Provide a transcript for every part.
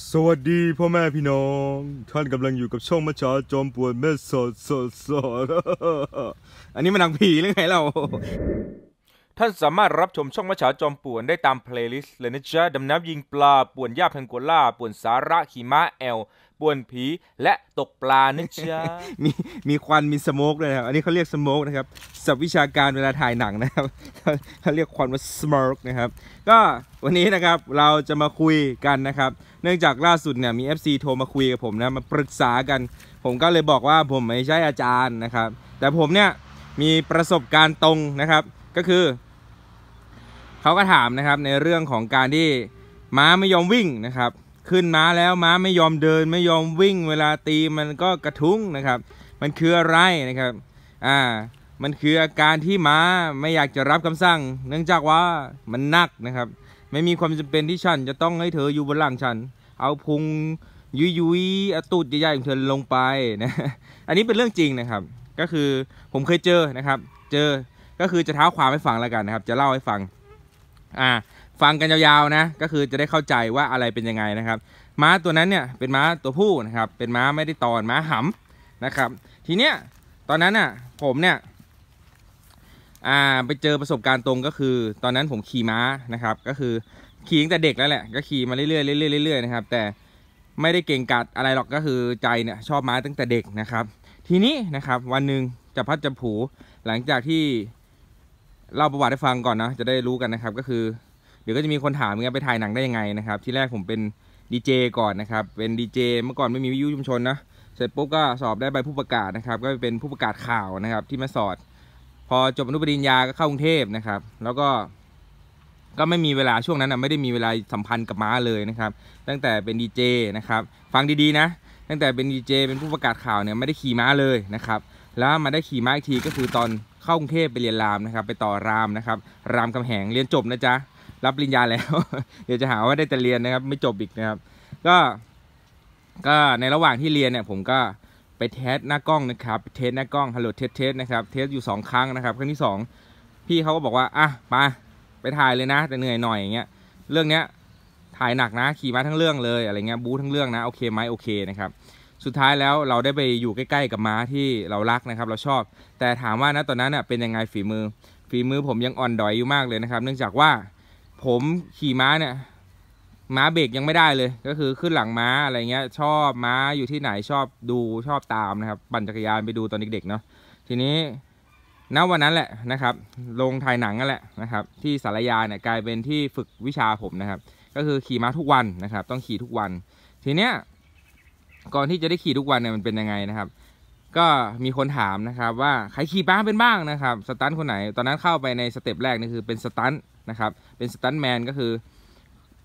สวัสดีพ่อแม่พี่น้อง ท่านกำลังอยู่กับช่องมัจฉาจอมป่วนแม่สอดสอดสอดอันนี้มันหนังผีหรือไงเรา ท่านสามารถรับชมช่องมัจฉาจอมป่วนได้ตาม playlist เลยนะจ๊ะดำน้ำยิงปลาป่วนย่าแพงโกล่าป่วนสาระขี่ม้าแอล ป่วนผีและตกปลานะจ๊ะมีมีควันมี smoke ด้วยนะครับ อันนี้เขาเรียก smoke นะครับศัพท์วิชาการเวลาถ่ายหนังนะครับเขาเขาเรียกควันว่า smoke นะครับ ก็วันนี้นะครับเราจะมาคุยกันนะครับ เนื่องจากล่าสุดเนี่ยมี FC โทรมาคุยกับผมนะมาปรึกษากัน ผมก็เลยบอกว่าผมไม่ใช่อาจารย์นะครับ แต่ผมเนี่ยมีประสบการณ์ตรงนะครับ ก็คือเขาก็ถามนะครับในเรื่องของการที่ม้าไม่ยอมวิ่งนะครับ ขึ้นม้าแล้วม้าไม่ยอมเดิน ไม่ยอมวิ่ง เวลาตีมันก็กระทุ้งนะครับ มันคืออะไรนะครับอ่ามันคืออาการที่ม้าไม่อยากจะรับคำสั่ง เนื่องจากว่ามันนักนะครับ ไม่มีความจำเป็นที่ฉันจะต้องให้เธออยู่บนหลังฉัน เอาพุงยุยยุยอตูดใหญ่ๆของเธอลงไปนะ อันนี้เป็นเรื่องจริงนะครับ ก็คือผมเคยเจอนะครับ เจอ ก็คือจะเท้าความให้ฟังแล้วกันนะครับ จะเล่าให้ฟัง อ่า ฟังกันยาวๆนะก็คือจะได้เข้าใจว่าอะไรเป็นยังไงนะครับ ม้าตัวนั้นเนี่ยเป็นม้าตัวผู้นะครับ เป็นม้าไม่ได้ตอนม้าหำนะครับ ทีเนี้ยตอนนั้นน่ะผมเนี่ยอ่าไปเจอประสบการณ์ตรงก็คือ ตอนนั้นผมขี่ม้านะครับ ก็คือขี่ตั้งแต่เด็กแล้วแหละก็ขี่มาเรื่อยๆเรื่อยๆเรื่อยๆนะครับแต่ไม่ได้เก่งกัดอะไรหรอกก็คือใจเนี่ยชอบม้าตั้งแต่เด็กนะครับ ทีนี้นะครับวันหนึ่งจะพัดจะผูหลังจากที่เล่าประวัติให้ฟังก่อนนะจะได้รู้กันนะครับก็คือ เดี๋ยวก็จะมีคนถามเงี้ยไปถ่ายหนังได้ยังไงนะครับ ที่แรกผมเป็นดีเจก่อนนะครับ เป็นดีเจเมื่อก่อนไม่มีวิทยุชุมชนนะ เสร็จปุ๊บก็สอบได้ใบผู้ประกาศนะครับ ก็เป็นผู้ประกาศข่าวนะครับที่ม่สอด พอจบอนุบริญญาก็เข้ากรุงเทพนะครับ แล้วก็ ก็ไม่มีเวลาช่วงนั้นนะไม่ได้มีเวลาสัมพันธ์กับม้าเลยนะครับ ตั้งแต่เป็นดีเจนะครับ ฟังดีๆนะ ตั้งแต่เป็นดีเจเป็นผู้ประกาศข่าวเนี่ยไม่ได้ขี่ม้าเลยนะครับ แล้วมาได้ขี่ม้าอีกทีก็คือตอนเข้ากรุงเทพไปเรียนรามนะครับ ไปต่อรามนะครับ รามคำแหงเรียนจบนะจ๊ะ รับปริญญาแล้ว เดี๋ยวจะหาว่าได้แต่เรียนนะครับ ไม่จบอีกนะครับ ก็ก็ในระหว่างที่เรียนเนี่ยผมก็ไป test หน้ากล้องนะครับ test หน้ากล้องฮัลโหล test test นะครับ test อยู่สองครั้งนะครับครั้งที่สองพี่เขาก็บอกว่าอะมาไปถ่ายเลยนะ แต่เหนื่อยหน่อยอย่างเงี้ยเรื่องเนี้ยถ่ายหนักนะขี่ม้าทั้งเรื่องเลยอะไรเงี้ยบู๊ทั้งเรื่องนะโอเคไหมโอเคนะครับสุดท้ายแล้วเราได้ไปอยู่ใกล้ๆกับม้าที่เรารักนะครับ เราชอบ แต่ถามว่านะตอนนั้นเน่ะเป็นยังไงฝีมือ ฝีมือผมยังอ่อนดอยอยู่มากเลยนะครับ เนื่องจากว่า ผมขี่ม้าเนี่ย ม้าเบรกยังไม่ได้เลย ก็คือขึ้นหลังม้าอะไรเงี้ย ชอบม้าอยู่ที่ไหนชอบดูชอบตามนะครับปั่นจักรยานไปดูตอนเด็กๆเนาะทีนี้ณวันนั้นแหละนะครับลงถ่ายหนังนั่นแหละนะครับ ที่สารยาเนี่ยกลายเป็นที่ฝึกวิชาผมนะครับ ก็คือขี่ม้าทุกวันนะครับ ต้องขี่ทุกวัน ทีเนี้ยก่อนที่จะได้ขี่ทุกวันเนี่ยมันเป็นยังไงนะครับ ก็มีคนถามนะครับว่าใครขี่ม้าเป็นบ้างนะครับสตันท์คนไหน ตอนนั้นเข้าไปในสเต็ปแรกนี่คือเป็นสตันท์ นะครับ เป็นสตันแมนก็คือ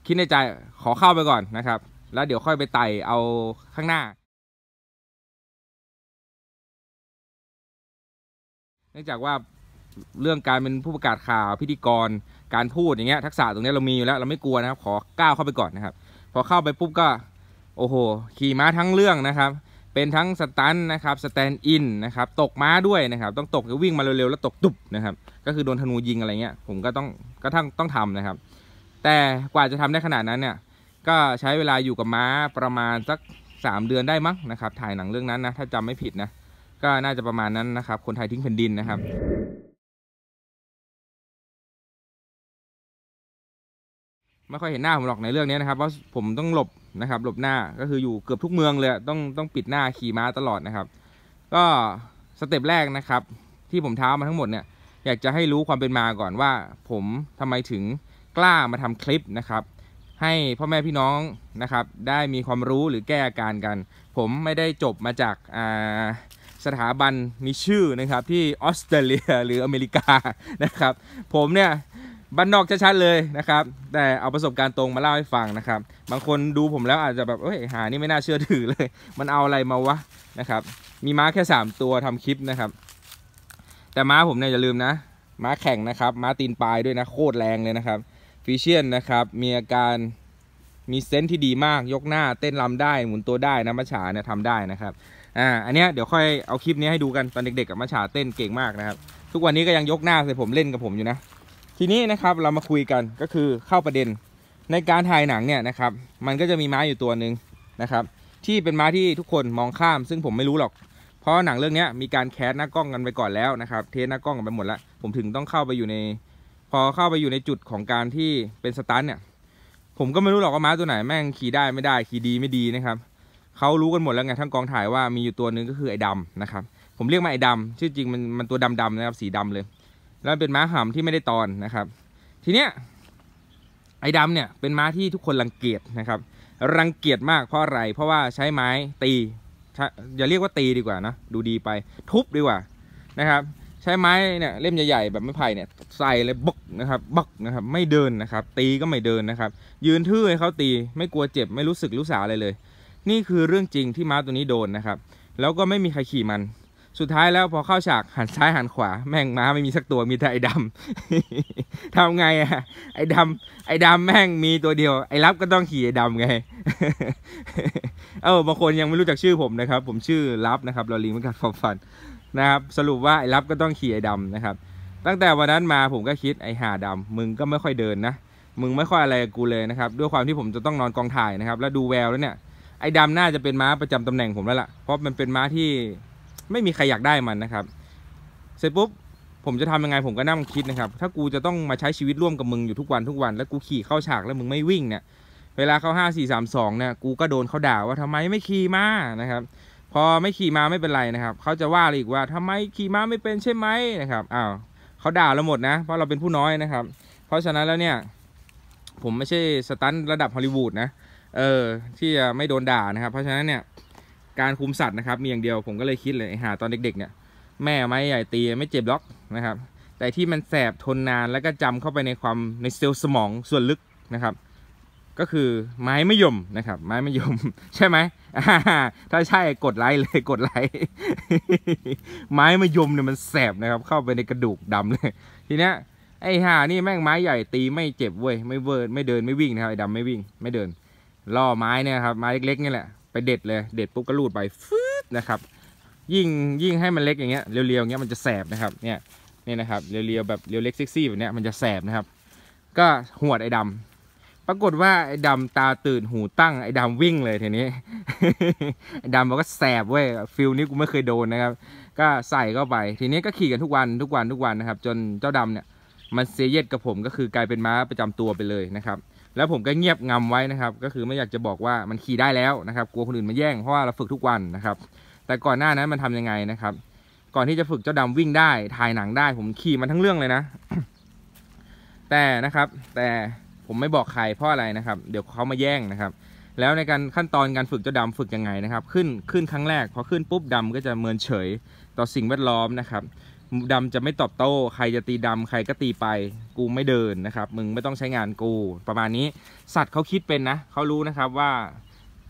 คิดในใจขอเข้าไปก่อนนะครับ แล้วเดี๋ยวค่อยไปไต่เอาข้างหน้า เนื่องจากว่าเรื่องการเป็นผู้ประกาศข่าวพิธีกรการพูดอย่างเงี้ยทักษะตรงนี้เรามีอยู่แล้วเราไม่กลัวนะครับ ขอก้าวเข้าไปก่อนนะครับ พอเข้าไปปุ๊บก็ โอ้โห ขี่ม้าทั้งเรื่องนะครับ เป็นทั้ง stunt นะครับ stand-in นะครับตกม้าด้วยนะครับ ต้องตกวิ่งมาเร็วๆแล้วตกตุบนะครับ ก็คือโดนธนูยิงอะไรเงี้ยผมก็ต้องก็ต้งต้องทำนะครับ แต่กว่าจะทำได้ขนาดนั้นเนี่ยก็ใช้เวลาอยู่กับม้าประมาณสักสามเดือนได้มั้งนะครับ ถ่ายหนังเรื่องนั้นนะถ้าจำไม่ผิดนะก็น่าจะประมาณนั้นนะครับ คนไทยทิ้งแผ่นดินนะครับ ไม่ค่อยเห็นหน้าผมหรอกในเรื่องนี้นะครับเพราะผมต้องหลบนะครับ หลบหน้าก็คืออยู่เกือบทุกเมืองเลยต้องต้องปิดหน้าขี่ม้าตลอดนะครับ ก็สเต็ปแรกนะครับ ที่ผมเท้ามาทั้งหมดเนี่ยอยากจะให้รู้ความเป็นมาก่อนว่า ผมทำไมถึงกล้ามาทำคลิปนะครับ ให้พ่อแม่พี่น้องนะครับ ได้มีความรู้หรือแก้อาการกัน ผมไม่ได้จบมาจากอ่าสถาบันมีชื่อนะครับที่ออสเตรเลียหรืออเมริกานะครับ ผมเนี่ย บ้านนอกชัดๆเลยนะครับ แต่เอาประสบการณ์ตรงมาเล่าให้ฟังนะครับ บางคนดูผมแล้วอาจจะแบบเอ้ยหานี่ไม่น่าเชื่อถือเลย มันเอาอะไรมาวะนะครับ มีม้าแค่ 3 ตัวทำคลิปนะครับ แต่ม้าผมเนี่ยอย่าลืมนะ ม้าแข่งนะครับ ม้าตีนปลายด้วยนะโคตรแรงเลยนะครับฟิเชียนนะครับ มีอาการมีเซนที่ดีมากยกหน้าเต้นรำได้หมุนตัวได้นะมัชฉาเนี่ยทำได้นะครับอ่าอันเนี้ยเดี๋ยวค่อยเอาคลิปนี้ให้ดูกันตอนเด็กๆกับมัชฉาเต้นเก่งมากนะครับ ทุกวันนี้ก็ยังยกหน้าใส่ผมเล่นกับผมอยู่นะ ทีนี้นะครับเรามาคุยกันก็คือเข้าประเด็นในการถ่ายหนังเนี่ยนะครับ มันก็จะมีม้าอยู่ตัวหนึ่งนะครับ ที่เป็นม้าที่ทุกคนมองข้าม ซึ่งผมไม่รู้หรอก เพราะหนังเรื่องนี้มีการแคสหน้ากล้องกันไปก่อนแล้วนะครับ เทสหน้ากล้องกันไปหมดแล้ว ผมถึงต้องเข้าไปอยู่ใน พอเข้าไปอยู่ในจุดของการที่เป็นสตันท์เนี่ยผมก็ไม่รู้หรอกว่าม้าตัวไหนแม่งขี่ได้ไม่ได้ขี่ดีไม่ดีนะครับเขารู้กันหมดแล้วไงทั้งกองถ่ายว่ามีอยู่ตัวหนึ่งก็คือไอ้ดำนะครับ ผมเรียกมาไอ้ดำชื่อจริงมันมันตัวดำๆนะครับสีดำเลย แล้วเป็นม้าห่ำที่ไม่ได้ตอนนะครับ ทีเนี้ยไอ้ดำเนี่ยเป็นม้าที่ทุกคนรังเกียจนะครับรังเกียจมากเพราะอะไร เพราะว่าใช้ไม้ตีอย่าเรียกว่าตีดีกว่านะดูดีไปทุบดีกว่านะครับ ใช้ไม้เนี่ยเล่มใหญ่ๆแบบไม้ไผ่เนี่ยใส่เลยบกนะครับบกนะครับ ไม่เดินนะครับ ตีก็ไม่เดินนะครับ ยืนทื่อให้เขาตีไม่กลัวเจ็บไม่รู้สึกรู้สาอะไรเลย นี่คือเรื่องจริงที่ม้าตัวนี้โดนนะครับ แล้วก็ไม่มีใครขี่มัน สุดท้ายแล้วพอเข้าฉากหันซ้ายหันขวา แม่งม้าไม่มีสักตัวมีแต่ไอ้ดำทำไงอะไอ้ดำไอ้ดำแม่งมีตัวเดียว ไอ้รับก็ต้องขี่ไอ้ดำไง เออบางคนยังไม่รู้จักชื่อผมนะครับ ผมชื่อรับนะครับลอลิงเป็นการความฝันนะครับ สรุปว่าไอ้รับก็ต้องขี่ไอ้ดำนะครับ ตั้งแต่วันนั้นมาผมก็คิดไอ้ห่าดำมึงก็ไม่ค่อยเดินนะมึงไม่ค่อยอะไรกูเลยนะครับ ด้วยความที่ผมจะต้องนอนกองถ่ายนะครับ แล้วดูแววแล้วเนี่ยไอ้ดำน่าจะเป็นม้าประจำตำแหน่งผมแล้วล่ะเพราะมันเป็นม้าที่ ไม่มีใครอยากได้มันนะครับ เสร็จปุ๊บผมจะทำยังไงผมก็นั่งคิดนะครับ ถ้ากูจะต้องมาใช้ชีวิตร่วมกับมึงอยู่ทุกวันทุกวัน แล้วกูขี่เข้าฉากแล้วมึงไม่วิ่งเนี่ย เวลาเขาห้าสี่สามสองเนี่ยกูก็โดนเขาด่าว่าทำไมไม่ขี่มานะครับ พอไม่ขี่มาไม่เป็นไรนะครับเขาจะว่าอีกว่าทำไมขี่มาไม่เป็นใช่ไหมนะครับอ้าวเขาด่าเราหมดนะ เพราะเราเป็นผู้น้อยนะครับ เพราะฉะนั้นแล้วเนี่ย ผมไม่ใช่สตันระดับฮอลลีวูดนะเออที่จะไม่โดนด่านะครับ เพราะฉะนั้นเนี่ย การคุมสัตว์นะครับมีอย่างเดียวผมก็เลยคิดเลยไอหาตอนเด็กๆเนี่ยแม่ไม้ใหญ่ตีไม่เจ็บล็อกนะครับ แต่ที่มันแสบทนนานแล้วก็จำเข้าไปในความในเซลล์สมองส่วนลึกนะครับ ก็คือไม้มะยมนะครับ ไม้มะยม ใช่ไหมถ้าใช่กดไลค์เลยกดไลค์ไม้มะยมเนี่ยมันแสบนะครับ เข้าไปในกระดูกดำเลย ทีเนี้ยไอ้ห่านี่แม่งไม้ใหญ่ตีไม่เจ็บเว้ยไม่ work ไม่เดินไม่วิ่งนะครับไอ้ดำไม่วิ่งไม่เดินล่อไม้เนี่ยครับไม้เล็กๆนี่แหละ เด็ดเลยเด็ดปุ๊บก็รูดไปฟืดนะครับ ยิ่งยิ่งให้มันเล็กอย่างเงี้ยเรียวๆอย่างเงี้ยมันจะแสบนะครับเนี่ยนี่นะครับเรียวๆแบบเรียวเล็กเซ็กซี่แบบเนี้ยมันจะแสบนะครับ ก็หวดไอ้ดำปรากฏว่าไอ้ดำตาตื่นหูตั้งไอ้ดำวิ่งเลยทีนี้ไอ้ดำบอกว่าแสบเว้ยฟิลนี้กูไม่เคยโดนนะครับ ก็ใส่เข้าไปทีนี้ก็ขี่กันทุกวันทุกวันทุกวันนะครับ จนเจ้าดำเนี่ยมันเซเยตกับผมก็คือกลายเป็นม้าประจำตัวไปเลยนะครับ แล้วผมก็เงียบงำไว้นะครับ ก็คือไม่อยากจะบอกว่ามันขี่ได้แล้วนะครับ กลัวคนอื่นมาแย่งเพราะว่าเราฝึกทุกวันนะครับ แต่ก่อนหน้านั้นมันทำยังไงนะครับ ก่อนที่จะฝึกเจ้าดำวิ่งได้ถ่ายหนังได้ ผมขี่มันทั้งเรื่องเลยนะ แต่นะครับแต่ผมไม่บอกใครเพราะอะไรนะครับ เดี๋ยวเขามาแย่งนะครับ แล้วในการขั้นตอนการฝึกเจ้าดำฝึกยังไงนะครับ ขึ้นขึ้นครั้งแรกพอขึ้นปุ๊บดำก็จะเมินเฉยต่อสิ่งแวดล้อมนะครับ ดำจะไม่ตอบโต้ ใครจะตีดำใครก็ตีไป กูไม่เดินนะครับ มึงไม่ต้องใช้งานกู ประมาณนี้ สัตว์เขาคิดเป็นนะ เขารู้นะครับว่า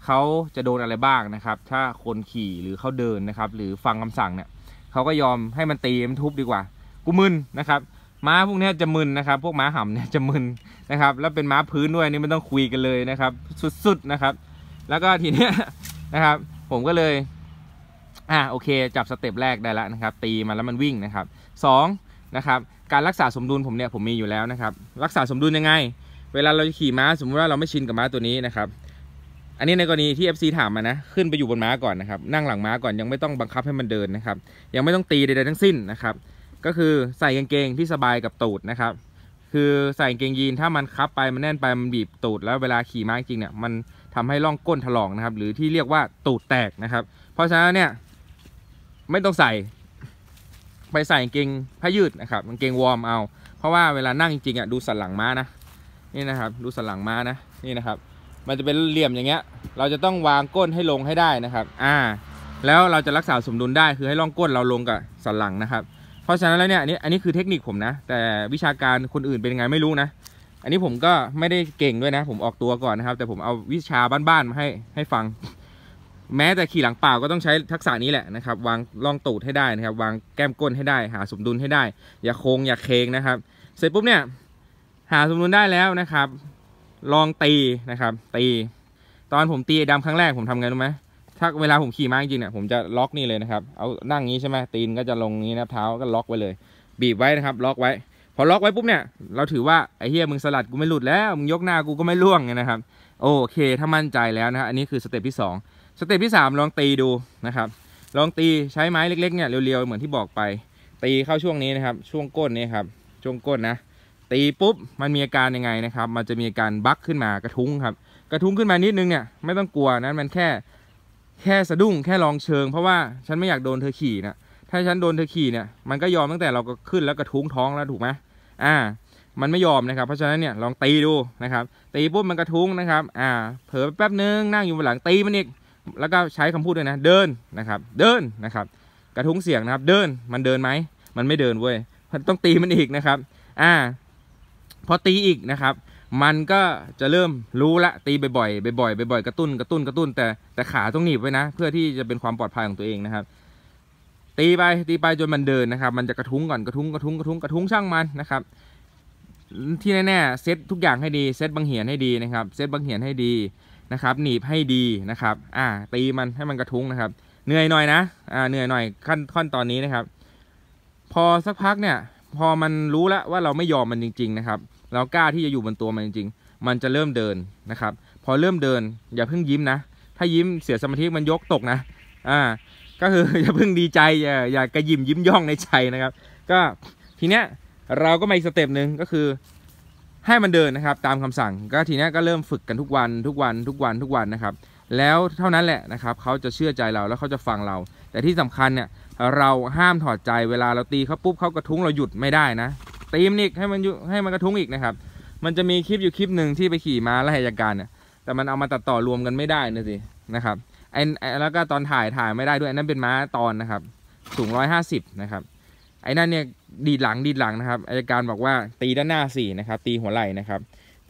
เขาจะโดนอะไรบ้างนะครับ ถ้าคนขี่หรือเขาเดินนะครับ หรือฟังคำสั่งเนี่ยเขาก็ยอมให้มันตีมันทุบดีกว่า กูมึนนะครับ ม้าพวกนี้จะมึนนะครับ พวกม้าห่ำเนี่ยจะมึนนะครับ แล้วเป็นม้าพื้นด้วยนี่ไม่ต้องคุยกันเลยนะครับ สุดๆนะครับ แล้วก็ทีเนี้ยนะครับ ผมก็เลย อ่าโอเคจับสเต็ปแรกได้แล้วนะครับ ตีมาแล้วมันวิ่งนะครับสองนะครับการรักษาสมดุลผมเนี่ยผมมีอยู่แล้วนะครับ รักษาสมดุลยังไง เวลาเราขี่ม้าสมมติว่าเราไม่ชินกับม้าตัวนี้นะครับอันนี้ในกรณีที่ FC ถามมานะ ขึ้นไปอยู่บนม้าก่อนนะครับ นั่งหลังม้าก่อนยังไม่ต้องบังคับให้มันเดินนะครับ ยังไม่ต้องตีใดๆทั้งสิ้นนะครับ ก็คือใส่กางเกงที่สบายกับตูดนะครับ คือใส่กางเกงยีนถ้ามันคับไปมันแน่นไปมันบีบตูดแล้วเวลาขี่ม้าจริงเนี่ยมันทำให้ร่องก้นถลอกนะครับ หรือที่เรียกว่าตูดแตกนะครับ เพราะฉะนั้นเนี่ย ไม่ต้องใส่ ไปใส่กางเกงผ้ายืดนะครับกางเกงวอร์มเอา เพราะว่าเวลานั่งจริงๆอะดูสันหลังม้านะนี่นะครับ ดูสันหลังม้านะนี่นะครับ มันจะเป็นเหลี่ยมอย่างเงี้ย เราจะต้องวางก้นให้ลงให้ได้นะครับ อ่า แล้วเราจะรักษาสมดุลได้คือให้ร่องก้นเราลงกับสันหลังนะครับ เพราะฉะนั้นแล้วเนี่ยอันนี้อันนี้คือเทคนิคผมนะ แต่วิชาการคนอื่นเป็นยังไงไม่รู้นะอันนี้ผมก็ไม่ได้เก่งด้วยนะ ผมออกตัวก่อนนะครับ แต่ผมเอาวิชาบ้านๆมาให้ให้ฟัง แม้แต่ขี่หลังเปล่าก็ต้องใช้ทักษะนี้แหละนะครับ วางล่องตูดให้ได้นะครับ วางแก้มก้นให้ได้ หาสมดุลให้ได้ อย่าโค้งอย่าเคงนะครับ เสร็จปุ๊บเนี่ย หาสมดุลได้แล้วนะครับ ลองตีนะครับ ตี ตอนผมตีไอ้ดำครั้งแรกผมทำไงรู้ไหมถ้าเวลาผมขี่ม้าจริงเนี่ยผมจะล็อกนี่เลยนะครับ เอานั่งงี้ใช่ไหมตีนก็จะลงนี้นะครับเท้าก็ล็อกไว้เลย บีบไว้นะครับ ล็อกไว้ พอล็อกไว้ปุ๊บเนี่ย เราถือว่าไอ้เหี้ยมึงสลัดกูไม่หลุดแล้วมึงยกหน้ากูก็ไม่ร่วงไงนะครับ โอเค ถ้ามั่นใจแล้วนะฮะอันนี้คือ step ที่สอง step ที่สามลองตีดูนะครับ ลองตีใช้ไม้เล็กๆเนี่ยเรียวๆเหมือนที่บอกไป ตีเข้าช่วงนี้นะครับ ช่วงก้นนี้ครับช่วงก้นนะตีปุ๊บมันมีอาการยังไงนะครับ มันจะมีอาการบั๊กขึ้นมากระทุ้งครับ กระทุ้งขึ้นมานิดนึงเนี่ยไม่ต้องกลัวนะมันแค่แค่สะดุ้งแค่ลองเชิง เพราะว่าฉันไม่อยากโดนเธอขี่นะถ้าฉันโดนเธอขี่เนี่ยมันก็ยอมตั้งแต่เราก็ขึ้นแล้วกระทุ้งท้องแล้วถูกไหมอ่า มันไม่ยอมนะครับ เพราะฉะนั้นเนี่ยลองตีดูนะครับ ตีปุ๊บมันกระทุ้งนะครับ อ่า เผลอแป๊บนึงนั่งอยู่บนหลังตีมันอีก แล้วก็ใช้คำพูดด้วยนะ เดินนะครับ เดินนะครับ กระทุ้งเสียงนะครับ เดินมันเดินไหมมันไม่เดินเว้ยมันต้องตีมันอีกนะครับ อ่า พอตีอีกนะครับ มันก็จะเริ่มรู้ละตีบ่อยๆบ่อยๆบ่อยๆกระตุ้นกระตุ้นกระตุ้นแต่แต่ขาต้องหนีบไว้นะ เพื่อที่จะเป็นความปลอดภัยของตัวเองนะครับ ตีไปตีไปจนมันเดินนะครับ มันจะกระทุ้งก่อนกระทุ้งกระทุ้งกระทุ้งกระทุ้งช่างมันนะครับที่แน่ๆเซตทุกอย่างให้ดีเซตบางเหียนให้ดีนะครับเซตบางเหียนให้ดี นะครับหนีบให้ดีนะครับ อ่า ตีมันให้มันกระทุ้งนะครับ เหนื่อยหน่อยนะอ่าเหนื่อยหน่อยขั้นขั้นตอนนี้นะครับ พอสักพักเนี่ย พอมันรู้แล้วว่าเราไม่ยอมมันจริง ๆ นะครับเรากล้าที่จะอยู่บนตัวมันจริง ๆ มันจะเริ่มเดินนะครับ พอเริ่มเดิน อย่าเพิ่งยิ้มนะ ถ้ายิ้มเสียสมาธิมันยกตกนะ อ่า ก็คืออย่าเพิ่งดีใจ อย่าอย่ากระหยิ่มยิ้มย่องในใจนะครับ ก็ทีเนี้ยเราก็มาอีก step หนึ่งก็คือ ให้มันเดินนะครับตามคำสั่งก็ทีนี้ก็เริ่มฝึกกันทุกวันทุกวันทุกวันทุกวันนะครับ แล้วเท่านั้นแหละนะครับเขาจะเชื่อใจเราแล้วเขาจะฟังเรา แต่ที่สำคัญเนี่ยเราห้ามถอดใจเวลาเราตีเขาปุ๊บเขากระทุ้งเราหยุดไม่ได้นะตีมันอีกให้มันให้มันกระทุ้งอีกนะครับ มันจะมีคลิปอยู่คลิปหนึ่งที่ไปขี่ม้าไล่จักการเนี่ยแต่มันเอามาตัดต่อรวมกันไม่ได้นะสินะครับไอ้แล้วก็ตอนถ่ายถ่ายไม่ได้ด้วยนนั้นเป็นม้าตอนนะครับสูงร้อยห้าสิบนะครับ ไอ้นั่นเนี่ยดีดหลังดีดหลังนะครับอายการบอกว่าตีด้านหน้าสี่นะครับตีหัวไหล่นะครับ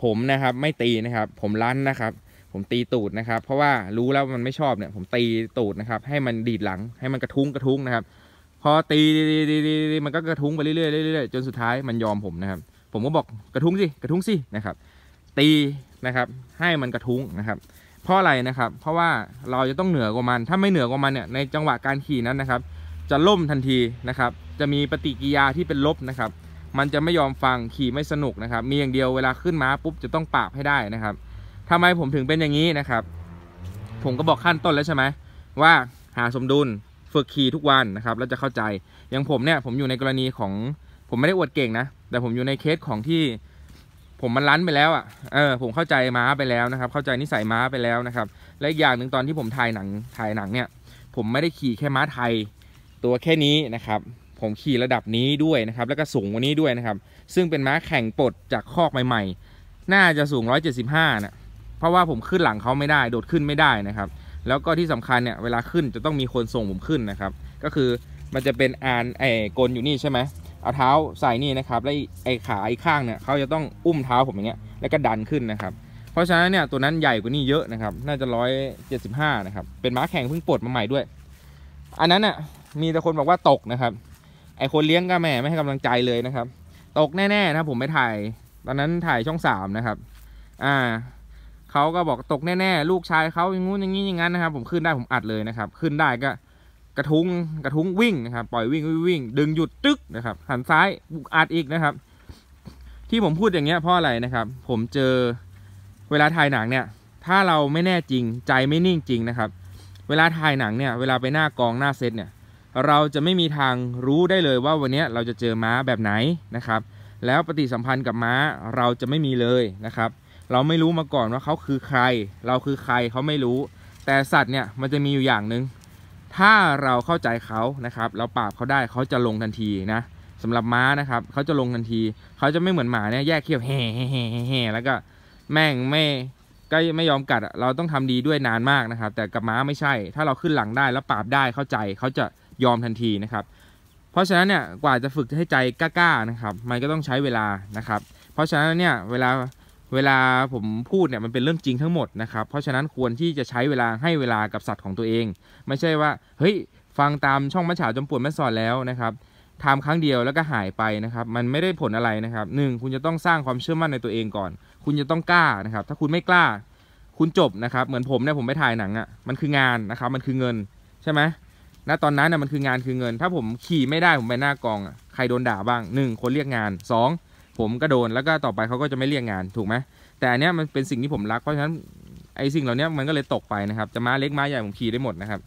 ผมนะครับไม่ตีนะครับ ผมลั่นนะครับ ผมตีตูดนะครับ เพราะว่ารู้แล้วมันไม่ชอบเนี่ย ผมตีตูดนะครับ ให้มันดีดหลังให้มันกระทุ้งกระทุ้งนะครับ พอตีมันก็กระทุ้งไปเรื่อยๆเรื่อยๆจนสุดท้ายมันยอมผมนะครับ ผมก็บอกกระทุ้งสิกระทุ้งสินะครับ ตีนะครับให้มันกระทุ้งนะครับเพราะอะไรนะครับ เพราะว่าเราจะต้องเหนือกว่ามันถ้าไม่เหนือกว่ามันเนี่ยในจังหวะการขี่นั้นนะครับ จะล่มทันทีนะครับ จะมีปฏิกิริยาที่เป็นลบนะครับ มันจะไม่ยอมฟังขี่ไม่สนุกนะครับ มีอย่างเดียวเวลาขึ้นม้าปุ๊บจะต้องปราบให้ได้นะครับทำไมผมถึงเป็นอย่างนี้นะครับ ผมก็บอกขั้นต้นแล้วใช่ไหมว่าหาสมดุลฝึกขี่ทุกวันนะครับแล้วจะเข้าใจอย่างผมเนี่ยผมอยู่ในกรณีของผมไม่ได้อวดเก่งนะ แต่ผมอยู่ในเคสของที่ผมมันลั้นไปแล้วอะ เออ ผมเข้าใจม้าไปแล้วนะครับ เข้าใจนิสัยม้าไปแล้วนะครับ และอีกอย่างหนึ่งตอนที่ผมถ่ายหนังถ่ายหนังเนี่ย ผมไม่ได้ขี่แค่ม้าไทย ตัวแค่นี้นะครับ ผมขี่ระดับนี้ด้วยนะครับ แล้วก็สูงกว่านี้ด้วยนะครับ ซึ่งเป็นม้าแข่งปลดจากคอกใหม่ๆ น่าจะสูง 175นะเพราะว่าผมขึ้นหลังเขาไม่ได้ โดดขึ้นไม่ได้นะครับ แล้วก็ที่สำคัญเนี่ยเวลาขึ้นจะต้องมีคนส่งผมขึ้นนะครับ ก็คือมันจะเป็นอานไอ้กลอยู่นี่ใช่ไหมเอาเท้าใส่นี่นะครับ แล้วไอ้ขาไอีกข้างเนี่ยเขาจะต้องอุ้มเท้าผมอย่างเงี้ย แล้วก็ดันขึ้นนะครับ เพราะฉะนั้นเนี่ยตัวนั้นใหญ่กว่านี้เยอะนะครับ น่าจะร้อยเจ็ดสิบห้านะครับ เป็นม้าแข่งเพิ่งปลดมาใหม่ด้วย อันนั้นน่ะมีแต่คนบอกว่าตกนะครับ ไอคนเลี้ยงก็แม่ไม่ให้กำลังใจเลยนะครับ ตกแน่ๆนะผมไปถ่าย ตอนนั้นถ่ายช่องสามนะครับ อ่าเขาก็บอกตกแน่ๆลูกชายเขาอย่างงู้นอย่างนี้อย่างนั้นนะครับ ผมขึ้นได้ผมอัดเลยนะครับ ขึ้นได้ก็กระทุ้งกระทุ้งวิ่งนะครับ ปล่อยวิ่งวิ่งวิ่งดึงหยุดตึกนะครับหันซ้ายบุกอัดอีกนะครับ ที่ผมพูดอย่างเงี้ยเพราะอะไรนะครับ ผมเจอเวลาถ่ายหนังเนี่ย ถ้าเราไม่แน่จริงใจไม่นิ่งจริงนะครับ เวลาถ่ายหนังเนี่ย เวลาไปหน้ากองหน้าเซตเนี่ย เราจะไม่มีทางรู้ได้เลยว่าวันนี้เราจะเจอม้าแบบไหนนะครับ แล้วปฏิสัมพันธ์กับม้าเราจะไม่มีเลยนะครับ เราไม่รู้มาก่อนว่าเขาคือใคร เราคือใครเขาไม่รู้ แต่สัตว์เนี่ยมันจะมีอยู่อย่างหนึ่งถ้าเราเข้าใจเขานะครับ เราปราบเขาได้เขาจะลงทันทีนะสำหรับม้านะครับเขาจะลงทันที เขาจะไม่เหมือนหมาเนี่ยแยกเขี้ยวแห่แห่แห่แห่แล้วก็แม่งไม่ก็ไม่ยอมกัดเราต้องทำดีด้วยนานมากนะครับ แต่กับม้าไม่ใช่ ถ้าเราขึ้นหลังได้แล้วปราบได้เข้าใจเขาจะ ยอมทันทีนะครับ เพราะฉะนั้นเนี่ยกว่าจะฝึกให้ใจกล้าๆนะครับ มันก็ต้องใช้เวลานะครับ เพราะฉะนั้นเนี่ยเวลาเวลาผมพูดเนี่ยมันเป็นเรื่องจริงทั้งหมดนะครับ เพราะฉะนั้นควรที่จะใช้เวลาให้เวลากับสัตว์ของตัวเอง ไม่ใช่ว่าเฮ้ยฟังตามช่องมัจฉาจมปวดแม่สอนแล้วนะครับทำครั้งเดียวแล้วก็หายไปนะครับ มันไม่ได้ผลอะไรนะครับหนึ่งคุณจะต้องสร้างความเชื่อมั่นในตัวเองก่อน คุณจะต้องกล้านะครับ ถ้าคุณไม่กล้า คุณจบนะครับ เหมือนผมเนี่ยผมไปถ่ายหนังอะ่ะมันคืองานนะครับ มันคือเงินใช่ไหม ณตอนนั้นนะมันคืองานคือเงิน ถ้าผมขี่ไม่ได้ผมไปหน้ากองอะใครโดนด่าบ้างหนึ่งคนเรียกงานสองผมก็โดนแล้วก็ต่อไปเขาก็จะไม่เรียกงานถูกไหมแต่อันเนี้ยมันเป็นสิ่งที่ผมรักเพราะฉะนั้นไอ้สิ่งเหล่านี้มันก็เลยตกไปนะครับจะม้าเล็กม้าใหญ่ผมขี่ได้หมดนะครับ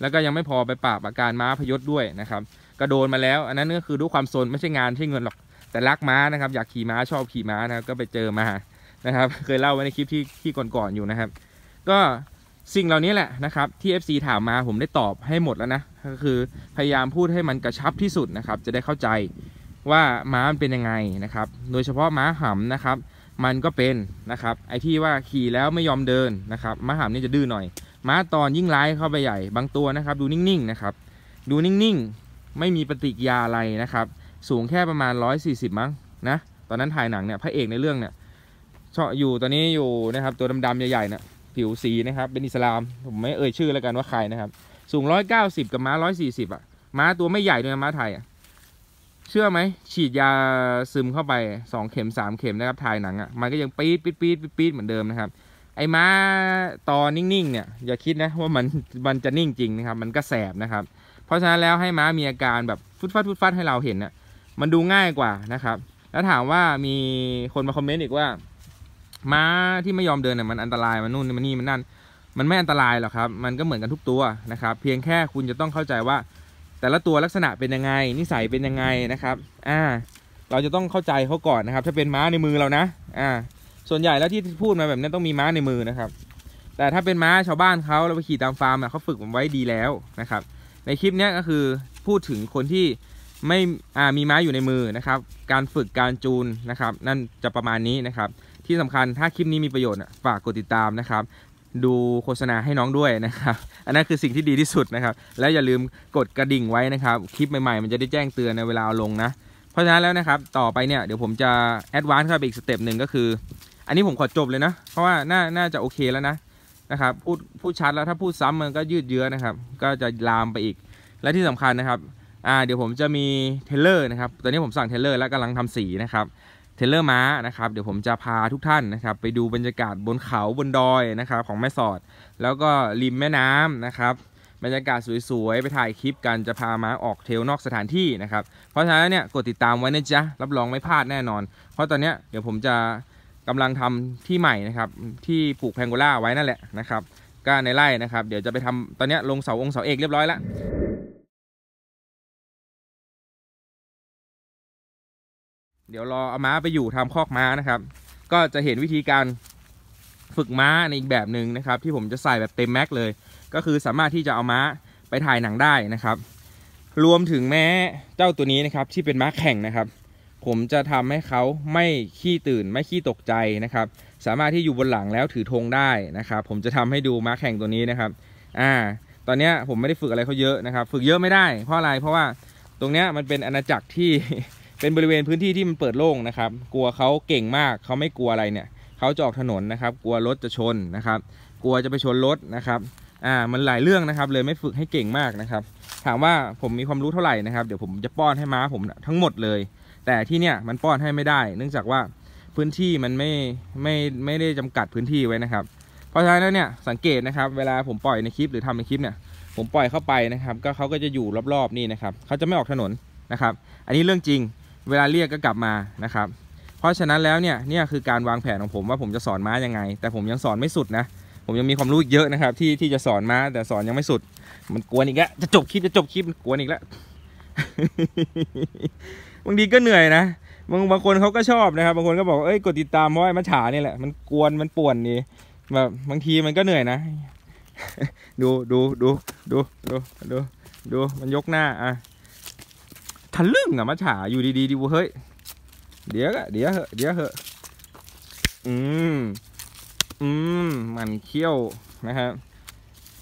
แล้วก็ยังไม่พอไปปราบอาการม้าพยศด้วยนะครับก็โดนมาแล้ว อันนั้นก็คือด้วยความโซนไม่ใช่งานไม่ใช่เงินหรอกแต่รักม้านะครับอยากขี่ม้าชอบขี่ม้านะครับก็ไปเจอมานะครับ เคยเล่าไว้ในคลิปที่ที่ก่อนๆอยู่นะครับ ก็ สิ่งเหล่านี้แหละนะครับที่ FC ถามมาผมได้ตอบให้หมดแล้วนะก็คือพยายามพูดให้มันกระชับที่สุดนะครับ จะได้เข้าใจว่าม้ามันเป็นยังไงนะครับ โดยเฉพาะม้าหำนะครับ มันก็เป็นนะครับ ไอที่ว่าขี่แล้วไม่ยอมเดินนะครับม้าหำนี่จะดื้อหน่อย ม้าตอนยิ่งร้ายเข้าไปใหญ่บางตัวนะครับ ดูนิ่งๆนะครับ ดูนิ่งๆไม่มีปฏิกิริยาอะไรนะครับ สูงแค่ประมาณ 140 มั้งนะตอนนั้นถ่ายหนังเนี่ยพระเอกในเรื่องเนี่ยชอบอยู่ตอนนี้อยู่นะครับตัวดำๆใหญ่ๆเนี่ย ผิวสีนะครับ เป็นอิสลาม ผมไม่เอ่ยชื่อแล้วกันว่าใครนะครับ สูง190กับม้า140อะ ม้าตัวไม่ใหญ่ด้วยม้าไทยอะ เชื่อไหม ฉีดยาซึมเข้าไป2เข็ม3เข็มนะครับถ่ายหนังอะ มันก็ยังปี๊ดปี๊ดปี๊ดปี๊ดเหมือนเดิมนะครับ ไอ้ม้าตอนิ่งๆเนี่ย อย่าคิดนะว่ามันมันจะนิ่งจริงนะครับ มันก็แสบนะครับ เพราะฉะนั้นแล้วให้ม้ามีอาการแบบฟุดฟัดฟุดฟัดให้เราเห็นน่ะมันดูง่ายกว่านะครับ แล้วถามว่ามีคนมาคอมเมนต์อีกว่า ม้าที่ไม่ยอมเดินเนี่ยมันอันตรายมันนู่นมันนี่มันนั่น มันไม่อันตรายหรอกครับ มันก็เหมือนกันทุกตัวนะครับ เพียงแค่คุณจะต้องเข้าใจว่า แต่ละตัวลักษณะเป็นยังไง นิสัยเป็นยังไงนะครับ อ่า เราจะต้องเข้าใจเขาก่อนนะครับ ถ้าเป็นม้าในมือเรานะ อ่า ส่วนใหญ่แล้วที่พูดมาแบบนี้ต้องมีม้าในมือนะครับ แต่ถ้าเป็นม้าชาวบ้านเขาเราไปขี่ตามฟาร์มเขาฝึกมันไว้ดีแล้วนะครับ ในคลิปนี้ก็คือพูดถึงคนที่ไม่ อ่า มีม้าอยู่ในมือนะครับ การฝึกการจูนนะครับ นั่นจะประมาณนี้นะครับ ที่สำคัญถ้าคลิปนี้มีประโยชน์ฝากกดติดตามนะครับ ดูโฆษณาให้น้องด้วยนะครับ อันนั้นคือสิ่งที่ดีที่สุดนะครับ แล้วอย่าลืมกดกระดิ่งไว้นะครับ คลิปใหม่ๆ มันจะได้แจ้งเตือนในเวลาเอาลงนะ เพราะฉะนั้นแล้วนะครับต่อไปเนี่ยเดี๋ยวผมจะ advance เข้าไปอีก step หนึ่งก็คือ อันนี้ผมขอจบเลยนะ เพราะว่าน่าน่าจะโอเคแล้วนะนะครับพูดพูดชัดแล้วถ้าพูดซ้ำมันก็ยืดเยื้อนะครับ ก็จะลามไปอีก และที่สำคัญนะครับอ่าเดี๋ยวผมจะมี trailer นะครับตอนนี้ผมสั่ง trailer แล้วกำลังทำสีนะครับ trailer ม้านะครับเดี๋ยวผมจะพาทุกท่านนะครับไปดูบรรยากาศบนเขาบนดอยนะครับของแม่สอด แล้วก็ริมแม่น้ำนะครับบรรยากาศสวยๆ ไปถ่ายคลิปกันจะพาม้าออก trail นอกสถานที่นะครับ เพราะฉะนั้นเนี่ยกดติดตามไว้นะจ๊ะ รับรองไม่พลาดแน่นอน เพราะตอนเนี้ยเดี๋ยวผมจะกำลังทำที่ใหม่นะครับที่ปลูกแพงโกล่าไว้นั่นแหละนะครับก็ในไร่นะครับ เดี๋ยวจะไปทำตอนเนี้ยลงเสาองค์เสาเอกเรียบร้อยแล้ว เดี๋ยวรอเอาม้าไปอยู่ทำคอกม้านะครับ ก็จะเห็นวิธีการฝึกม้าในอีกแบบหนึ่งนะครับ ที่ผมจะใส่แบบเต็มแม็กเลย ก็คือสามารถที่จะเอาม้าไปถ่ายหนังได้นะครับ รวมถึงแม้เจ้าตัวนี้นะครับที่เป็นม้าแข่งนะครับ ผมจะทำให้เขาไม่ขี้ตื่นไม่ขี้ตกใจนะครับ สามารถที่อยู่บนหลังแล้วถือธงได้นะครับ ผมจะทำให้ดูม้าแข่งตัวนี้นะครับอ่าตอนนี้ผมไม่ได้ฝึกอะไรเขาเยอะนะครับ ฝึกเยอะไม่ได้เพราะอะไรเพราะว่าตรงเนี้ยมันเป็นอาณาจักรที่ เป็นบริเวณพื้นที่ที่มันเปิดโล่งนะครับ กลัวเขาเก่งมากเขาไม่กลัวอะไรเนี่ยเขาจะออกถนนนะครับ กลัวรถจะชนนะครับ กลัวจะไปชนรถนะครับอ่ามันหลายเรื่องนะครับ เลยไม่ฝึกให้เก่งมากนะครับ ถามว่าผมมีความรู้เท่าไหร่นะครับเดี๋ยวผมจะป้อนให้ม้าผมทั้งหมดเลย แต่ที่เนี่ยมันป้อนให้ไม่ได้ เนื่องจากว่าพื้นที่มันไม่ไม่ไม่ได้จำกัดพื้นที่ไว้นะครับ เพราะฉะนั้นเนี่ยสังเกตนะครับ เวลาผมปล่อยในคลิปหรือทำในคลิปเนี่ยผมปล่อยเข้าไปนะครับ ก็เขาก็จะอยู่รอบๆนี่นะครับเขาจะไม่ออกถนนนะครับ อันนี้เรื่องจริง เวลาเรียกก็กลับมานะครับ เพราะฉะนั้นแล้วเนี่ยเนี่ยคือการวางแผนของผมว่าผมจะสอนม้ายังไง แต่ผมยังสอนไม่สุดนะ ผมยังมีความรู้อีกเยอะนะครับ ที่ที่จะสอนม้าแต่สอนยังไม่สุด มันกวนอีกแล้วจะจบคลิปจะจบคลิปมันกวนอีกแล้วบางทีก็เหนื่อยนะบางบางคนเขาก็ชอบนะครับ บางคนก็บอกเอ้ยกดติดตามเพราะไอ้มัจฉาเนี่ยแหละมันกวนมันป่วนนี่แบบบางทีมันก็เหนื่อยนะ ดูดูดูดูดูดูดูมันยกหน้าอะ ทะลึ่งอะมัจฉาอยู่ดีๆดิวเฮ้ย เดี๋ยวก็เดี๋ยวเหอะเดี๋ยวเหอะ อืม อืม มันเขี้ยวนะครับ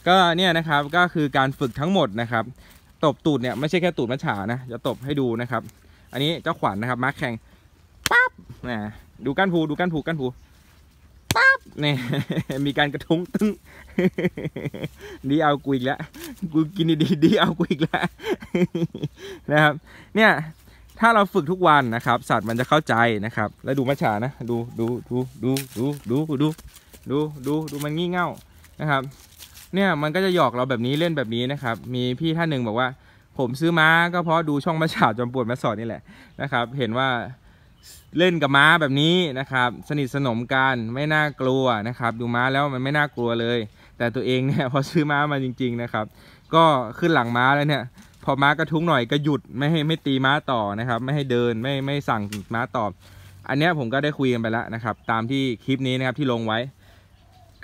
ก็เนี่ยนะครับก็คือการฝึกทั้งหมดนะครับ ตบตูดเนี่ยไม่ใช่แค่ตูดมัจฉานะจะตบให้ดูนะครับ อันนี้เจ้าขวัญนะครับมาร์คแข่งปั๊บนะดูก้านผูดูก้านผูก้านผู นี่ยมีการกระทุ้งตึ้งดีเอากูอีกแล้วกูกินดีดีเอากูอีกแล้วนะครับ เนี่ยถ้าเราฝึกทุกวันนะครับ สัตว์มันจะเข้าใจนะครับ แล้วดูมัจฉานะ ดูดูดูดูดูดูดูดูดูดูมันงี่เง่านะครับ เนี่ยมันก็จะหยอกเราแบบนี้เล่นแบบนี้นะครับ มีพี่ท่านหนึ่งบอกว่า ผมซื้อม้าก็เพราะดูช่องมาฉาจอมปวดมาสอนนี่แหละนะครับ เห็นว่า เล่นกับม้าแบบนี้นะครับ สนิทสนมกันไม่น่ากลัวนะครับ ดูม้าแล้วมันไม่น่ากลัวเลย แต่ตัวเองเนี่ยพอซื้อม้ามาจริง ๆนะครับ ก็ขึ้นหลังม้าแล้วเนี่ย พอม้ากระทุ้งหน่อยก็หยุดไม่ให้ไม่ตีม้าต่อนะครับ ไม่ให้เดินไม่ไม่สั่งม้าตอบ อันนี้ผมก็ได้คุยกันไปแล้วนะครับ ตามที่คลิปนี้นะครับที่ลงไว้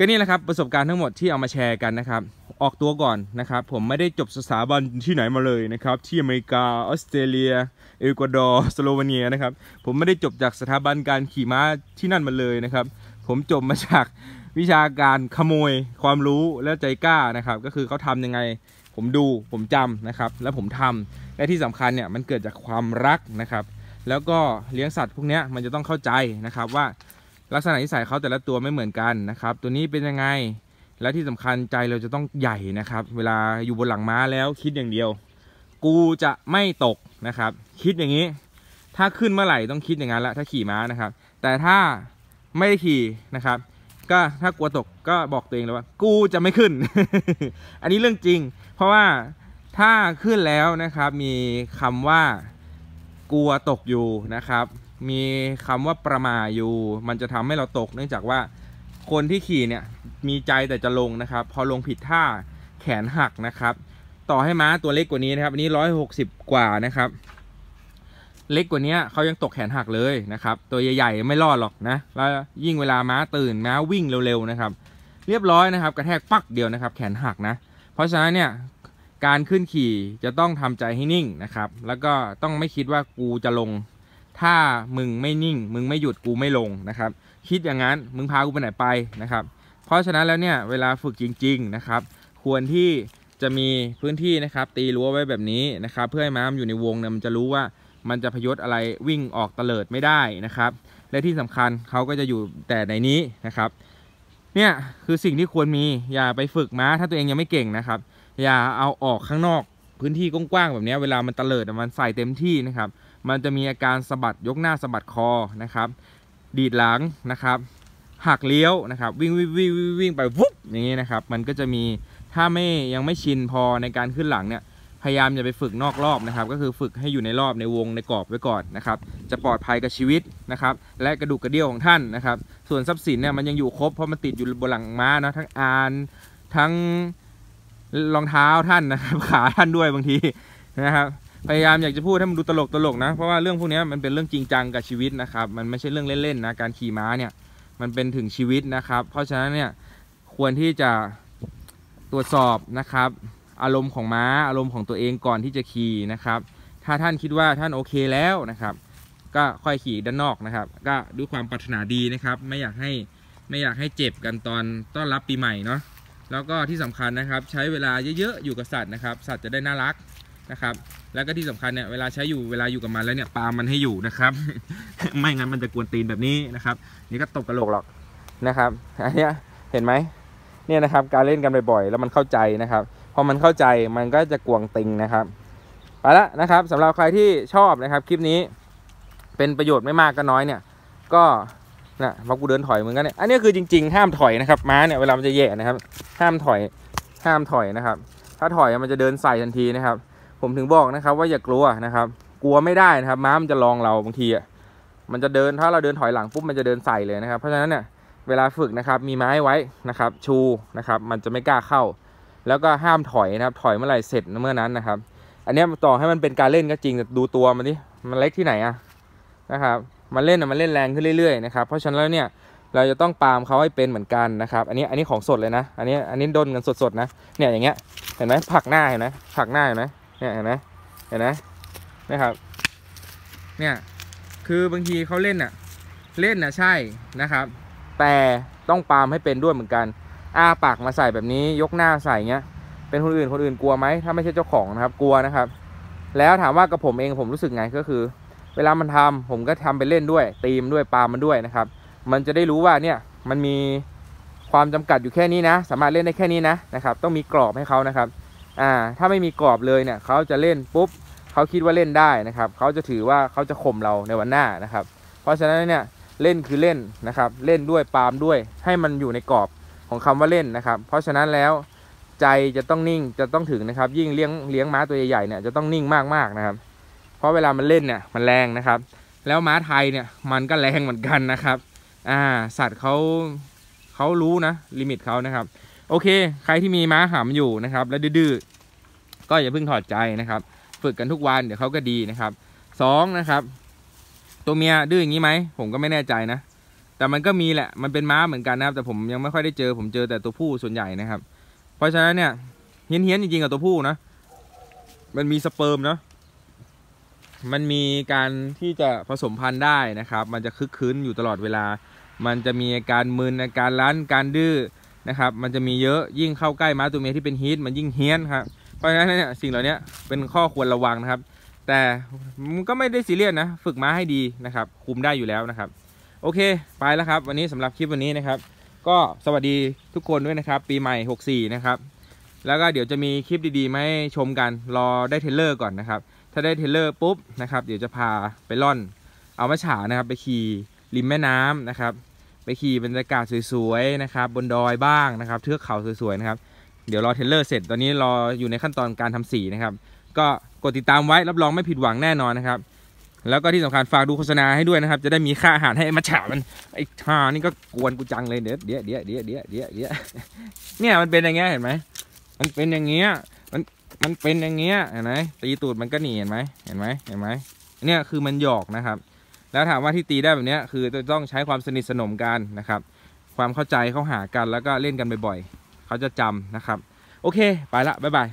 ก็นี่แหละครับประสบการณ์ทั้งหมดที่เอามาแชร์กันนะครับ ออกตัวก่อนนะครับ ผมไม่ได้จบสถาบันที่ไหนมาเลยนะครับ ที่อเมริกาออสเตรเลีย เอกวาดอร์สโลวาเนียนะครับ ผมไม่ได้จบจากสถาบันการขี่ม้าที่นั่นมาเลยนะครับ ผมจบมาจากวิชาการขโมยความรู้และใจกล้านะครับ ก็คือเขาทำยังไง ผมดูผมจำนะครับ แล้วผมทำและที่สำคัญเนี่ยมันเกิดจากความรักนะครับ แล้วก็เลี้ยงสัตว์พวกนี้มันจะต้องเข้าใจนะครับว่า ลักษณะนิสัยเขาแต่ละตัวไม่เหมือนกันนะครับ ตัวนี้เป็นยังไง และที่สำคัญใจเราจะต้องใหญ่นะครับ เวลาอยู่บนหลังม้าแล้วคิดอย่างเดียว กูจะไม่ตกนะครับ คิดอย่างนี้ ถ้าขึ้นเมื่อไหร่ต้องคิดอย่างนั้นละถ้าขี่ม้านะครับ แต่ถ้าไม่ได้ขี่นะครับ ก็ถ้ากลัวตกก็บอกตัวเองเลยว่า กูจะไม่ขึ้น อันนี้เรื่องจริง เพราะว่าถ้าขึ้นแล้วนะครับมีคำว่ากลัวตกอยู่นะครับ มีคำว่าประมาอยู่ มันจะทำให้เราตก เนื่องจากว่าคนที่ขี่เนี่ยมีใจแต่จะลงนะครับ พอลงผิดท่าแขนหักนะครับ ต่อให้ม้าตัวเล็กกว่านี้นะครับอันนี้ร้อยหกสิบกว่านะครับ เล็กกว่านี้เขายังตกแขนหักเลยนะครับ ตัวใหญ่ๆไม่รอดหรอกนะแล้วยิ่งเวลาม้าตื่นม้าวิ่งเร็วๆนะครับ เรียบร้อยนะครับ กระแทกปักเดียวนะครับ แขนหักนะ เพราะฉะนั้นเนี่ยการขึ้นขี่จะต้องทำใจให้นิ่งนะครับ แล้วก็ต้องไม่คิดว่ากูจะลง ถ้ามึงไม่นิ่ง มึงไม่หยุดกูไม่ลงนะครับ คิดอย่างนั้นมึงพากูไปไหนไปนะครับ เพราะฉะนั้นแล้วเนี่ยเวลาฝึกจริง ๆนะครับ ควรที่จะมีพื้นที่นะครับ ตีรั้วไว้แบบนี้นะครับ เพื่อให้ม้ามอยู่ในวงเนี่ยมันจะรู้ว่ามันจะพยศอะไรวิ่งออกเตลิดไม่ได้นะครับ และที่สำคัญเขาก็จะอยู่แต่ในนี้นะครับ เนี่ยคือสิ่งที่ควรมีอย่าไปฝึกม้าถ้าตัวเองยังไม่เก่งนะครับ อย่าเอาออกข้างนอกพื้นที่กว้างๆแบบนี้เวลามันเตลิดมันใส่เต็มที่นะครับ มันจะมีอาการสะบัดยกหน้าสะบัดคอนะครับ ดีดหลังนะครับหักเลี้ยวนะครับ วิ่งวิ่งวิ่งวิ่งวิ่งไปวุบอย่างนี้นะครับ มันก็จะมีถ้าไม่ยังไม่ชินพอในการขึ้นหลังเนี่ยพยายามอย่าไปฝึกนอกรอบนะครับ ก็คือฝึกให้อยู่ในรอบในวงในกรอบไว้ก่อนนะครับ จะปลอดภัยกับชีวิตนะครับ และกระดูกกระเดี่ยวของท่านนะครับ ส่วนทรัพย์สินเนี่ยมันยังอยู่ครบเพราะมันติดอยู่บนหลังม้านะทั้งอานทั้งรองเท้าท่านนะครับ ขาท่านด้วยบางทีนะครับ พยายามอยากจะพูดให้มันดูตลกตลกนะ เพราะว่าเรื่องพวกนี้มันเป็นเรื่องจริงจังกับชีวิตนะครับ มันไม่ใช่เรื่องเล่นๆนะการขี่ม้าเนี่ยมันเป็นถึงชีวิตนะครับ เพราะฉะนั้นเนี่ยควรที่จะตรวจสอบนะครับ อารมณ์ของม้าอารมณ์ของตัวเองก่อนที่จะขี่นะครับ ถ้าท่านคิดว่าท่านโอเคแล้วนะครับ ก็ค่อยขี่ด้านนอกนะครับ ก็ด้วยความปรารถนาดีนะครับ ไม่อยากให้ไม่อยากให้เจ็บกันตอนต้อนรับปีใหม่เนาะแล้วก็ที่สำคัญนะครับ ใช้เวลาเยอะๆอยู่กับสัตว์นะครับ สัตว์จะได้น่ารัก นะครับ แล้วก็ที่สำคัญเนี่ยเวลาใช้อยู่เวลาอยู่กับมันแล้วเนี่ยปามันให้อยู่นะครับ ไม่งั้นมันจะกวนตีนแบบนี้นะครับ นี่ก็ตบกระโหลกหรอกนะครับอันนี้เห็นไหมเนี่ยนะครับการเล่นกันบ่อยๆ แล้วมันเข้าใจนะครับพอมันเข้าใจมันก็จะกวงติงนะครับไปละนะครับสำหรับใครที่ชอบนะครับคลิปนี้เป็นประโยชน์ไม่มากก็น้อยเนี่ย ก็นะมากูเดินถอยเหมือนกันเนี่ยอันนี้คือจริง ๆ ห้ามถอยนะครับม้าเนี่ยเวลามันจะแย่นะครับ ห้ามถอยห้ามถอยนะครับ ถ้าถอยมันจะเดินใส่ทันทีนะครับ ผมถึงบอกนะครับ ว่าอย่ากลัวนะครับ กลัวไม่ได้นะครับ ม้ามันจะลองเราบางทีอะมันจะเดินถ้าเราเดินถอยหลังปุ๊บมันจะเดินใส่เลยนะครับ เพราะฉะนั้นเนี่ยเวลาฝึกนะครับ มีไม้ไว้นะครับ ชูนะครับ มันจะไม่กล้าเข้า แล้วก็ห้ามถอยนะครับ ถอยเมื่อไหร่เสร็จเมื่อนั้นนะครับ อันนี้ต่อให้มันเป็นการเล่นก็จริงแต่ดูตัวมันดิมันเล็กที่ไหนอะนะครับมันเล่นอะมันเล่นแรงขึ้นเรื่อยๆนะครับเพราะฉะนั้นแล้วเนี่ยเราจะต้องปามเขาให้เป็นเหมือนกันนะครับอันนี้อันนี้ของสดเลยนะ อันนี้อันนี้ดนกันสดๆนะเนี่ยอย่างเงี้ยเห็นไหมผักหน้าเห็นไหมผักหน้าเห็นไหม เนี่ยเห็นไหมเห็นไหมนะครับเนี่ยคือบางทีเขาเล่นอะเล่นอะใช่นะครับ แต่ต้องปาล์มให้เป็นด้วยเหมือนกันอ้าปากมาใส่แบบนี้ยกหน้าใส่เงี้ยเป็นคนอื่นคนอื่นกลัวไหมถ้าไม่ใช่เจ้าของนะครับกลัวนะครับ แล้วถามว่ากับผมเองผมรู้สึกไงก็คือ เวลามันทำผมก็ทำไปเล่นด้วยตีมด้วยปาล์มันด้วยนะครับ มันจะได้รู้ว่าเนี่ยมันมีความจำกัดอยู่แค่นี้นะ สามารถเล่นได้แค่นี้นะนะครับ ต้องมีกรอบให้เขานะครับ อ่าถ้าไม่มีกรอบเลยเนี่ยเขาจะเล่นปุ๊บเขาคิดว่าเล่นได้นะครับเขาจะถือว่าเขาจะข่มเราในวันหน้านะครับ เพราะฉะนั้นเนี่ยเล่นคือเล่นนะครับ เล่นด้วยปามด้วย ให้มันอยู่ในกรอบของคำว่าเล่นนะครับ เพราะฉะนั้นแล้วใจจะต้องนิ่งจะต้องถึงนะครับ ยิ่งเลี้ยงเลี้ยงม้าตัวใหญ่ๆเนี่ยจะต้องนิ่งมากๆนะครับ เพราะเวลามันเล่นเนี่ยมันแรงนะครับ แล้วม้าไทยเนี่ยมันก็แรงเหมือนกันนะครับ อ่าสัตว์เขาเขารู้นะลิมิตเขานะครับ โอเค ใครที่มีม้าหำอยู่นะครับ แล้วดื้อๆก็อย่าเพิ่งถอดใจนะครับ ฝึกกันทุกวันเดี๋ยวเขาก็ดีนะครับสองนะครับ ตัวเมียดื้ออย่างนี้ไหมผมก็ไม่แน่ใจนะ แต่มันก็มีแหละมันเป็นม้าเหมือนกันนะครับ แต่ผมยังไม่ค่อยได้เจอ ผมเจอแต่ตัวผู้ส่วนใหญ่นะครับ เพราะฉะนั้นเนี่ยเฮี้ยนเฮี้ยนๆจริงๆกับตัวผู้นะมันมีสเปิร์มเนาะมันมีการที่จะผสมพันธุ์ได้นะครับ มันจะคึกคืนอยู่ตลอดเวลา มันจะมีอาการมึนอาการรั้นการดื้อ นะครับ มันจะมีเยอะยิ่งเข้าใกล้ม้าตัวเมียที่เป็นฮีทมันยิ่งเฮี้ยนครับเพราะฉะนั้นเนี่ยสิ่งเหล่านี้เป็นข้อควรระวังนะครับ แต่มันก็ไม่ได้ซีเรียสนะ ฝึกม้าให้ดีนะครับ คุมได้อยู่แล้วนะครับ โอเค ไปแล้วครับ วันนี้สำหรับคลิปวันนี้นะครับ ก็สวัสดีทุกคนด้วยนะครับ ปีใหม่ 64 นะครับ แล้วก็เดี๋ยวจะมีคลิปดีๆมาให้ชมกันรอได้ trailer ก่อนนะครับ ถ้าได้ trailer ปุ๊บนะครับเดี๋ยวจะพาไปล่อนเอามาฉานะครับ ไปขี่ริมแม่น้ำนะครับ ไปขี่บรรยากาศสวยๆนะครับบนดอยบ้างนะครับเทือกเขาสวยๆนะครับเดี๋ยวรอเทเลอร์เสร็จตอนนี้รออยู่ในขั้นตอนการทำสีนะครับ ก็กดติดตามไว้รับรองไม่ผิดหวังแน่นอนนะครับ แล้วก็ที่สำคัญฝากดูโฆษณาให้ด้วยนะครับ จะได้มีค่าอาหารให้มาฉามันไอ้ท่านี่ก็กวนกูจังเลยเดี๋ยวเดี๋ยวเดี๋ยวเดี๋ยวเดี๋ยวเดี๋ยวเดี๋ยวเนี่ยมันเป็นอย่างเงี้ยเห็นไหมมันเป็นอย่างเงี้ยมันมันเป็นอย่างเงี้ยเห็นไหมตีตูดมันก็หนีเห็นไหมเห็นไหมเห็นไหมเนี่ยคือมันหยอกนะครับ แล้วถามว่าที่ตีได้แบบนี้คือจะต้องใช้ความสนิทสนมกันนะครับ ความเข้าใจเข้าหากันแล้วก็เล่นกันบ่อยๆเขาจะจำนะครับ โอเค ไปละบ๊ายบาย